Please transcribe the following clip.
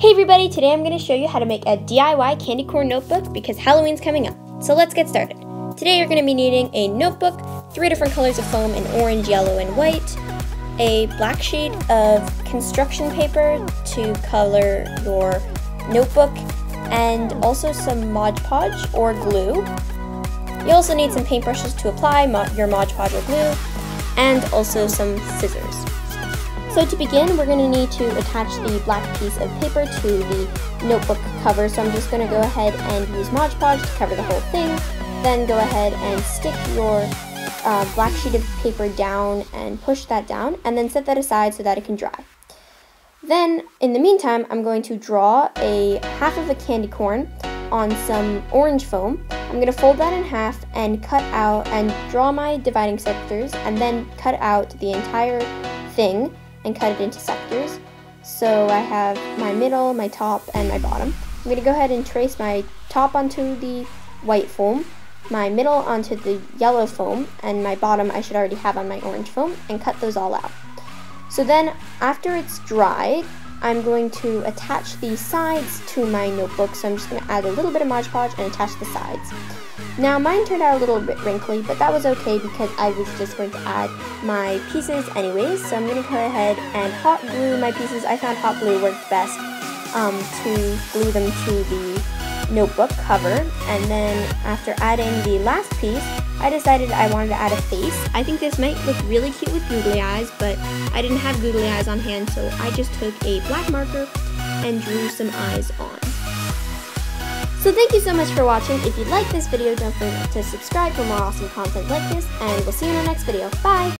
Hey everybody, today I'm going to show you how to make a DIY candy corn notebook because Halloween's coming up. So let's get started. Today you're going to be needing a notebook, three different colors of foam in orange, yellow, and white, a black sheet of construction paper to color your notebook, and also some Mod Podge or glue. You also need some paintbrushes to apply your Mod Podge or glue, and also some scissors. So to begin, we're going to need to attach the black piece of paper to the notebook cover. So I'm just going to go ahead and use Mod Podge to cover the whole thing. Then go ahead and stick your uh, black sheet of paper down and push that down and then set that aside so that it can dry. Then, in the meantime, I'm going to draw a half of a candy corn on some orange foam. I'm going to fold that in half and cut out and draw my dividing sectors and then cut out the entire thing and cut it into sectors. So I have my middle, my top, and my bottom. I'm going to go ahead and trace my top onto the white foam, my middle onto the yellow foam, and my bottom I should already have on my orange foam, and cut those all out. So then, after it's dried, I'm going to attach the sides to my notebook, so I'm just going to add a little bit of Mod Podge and attach the sides. Now mine turned out a little bit wrinkly, but that was okay because I was just going to add my pieces anyways. So I'm going to go ahead and hot glue my pieces. I found hot glue worked best um, to glue them to the notebook cover. And then after adding the last piece, I decided I wanted to add a face. I think this might look really cute with googly eyes, but I didn't have googly eyes on hand, so I just took a black marker and drew some eyes on. So thank you so much for watching. If you like this video, don't forget to subscribe for more awesome content like this, and we'll see you in our next video. Bye!